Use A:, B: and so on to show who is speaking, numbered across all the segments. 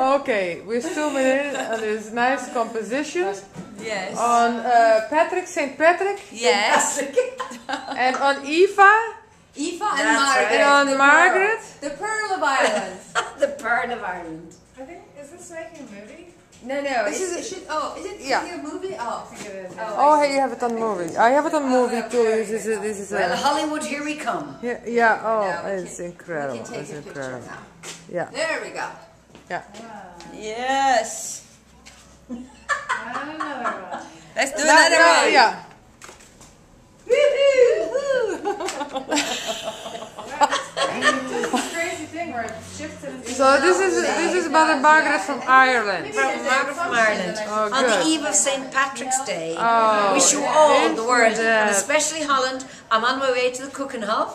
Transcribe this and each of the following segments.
A: Okay, we're zooming in on this nice composition
B: Yes.
A: on uh, Patrick, St. Patrick,
B: yes.
A: and on Eva,
B: Eva and
C: That's
B: Margaret.
A: and on
B: the
A: Margaret.
B: Pearl. The Pearl of Ireland.
C: the Pearl of Ireland.
D: I think, is this making a movie?
B: no, no.
A: This
B: This
A: is-
B: is, should, oh, is it
A: Yeah.
B: yeah. a movie? Oh.
D: I think it is.
B: Oh,
A: Oh, hey, you have it on movie. I have it on movie too. This is a, this is
C: Well,
A: a,
C: Hollywood, here we come.
A: yeah, yeah. Oh,
B: Now we
A: it's
B: can-
A: incredible.
B: We can take
A: It's
B: a picture
A: incredible.
B: now.
A: Yeah,
B: There we go.
A: Yeah.
B: Yes.
D: Another.
B: Let's do
A: Now-
B: another
A: now-
B: one.
A: yeah.
D: This crazy thing where it shifts and
A: So this is this is about Margaret from Ireland.
C: From Margaret from Ireland.
A: Oh,
C: On the eve of St. Patrick's Day,
A: Oh,
C: wish you all the world, and especially Holland. I'm on my way to the Keukenhof.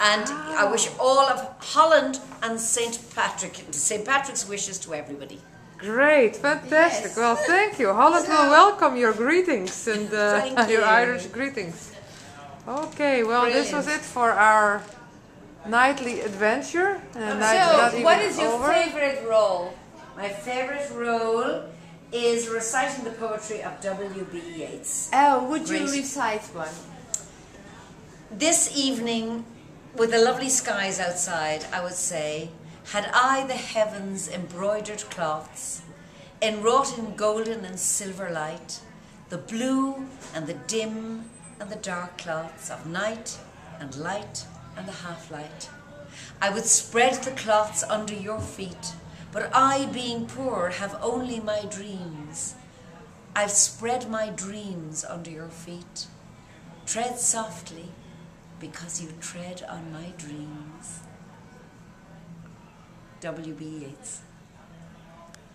C: And I wish all of Holland and St. Patrick, St. Patrick's wishes to everybody.
A: Great, fantastic.
B: Yes.
A: Well, thank you. Holland will welcome your greetings and uh,
C: Thank
A: your
C: you.
A: Irish greetings. Okay, well, this was it for our nightly adventure. And night not
B: So,
A: even
B: what is your
A: over.
B: favorite role?
C: My favorite role is reciting the poetry of W.B. Yeats.
B: Oh, would you
C: Great.
B: recite one?
C: This evening, with the lovely skies outside, I would say, had I the heavens embroidered cloths, enwrought in golden and silver light, the blue and the dim and the dark cloths of night and light and the half light. I would spread the cloths under your feet, but I, being poor, have only my dreams. I've spread my dreams under your feet. Tread softly, because you tread on my dreams. W.B. Yeats.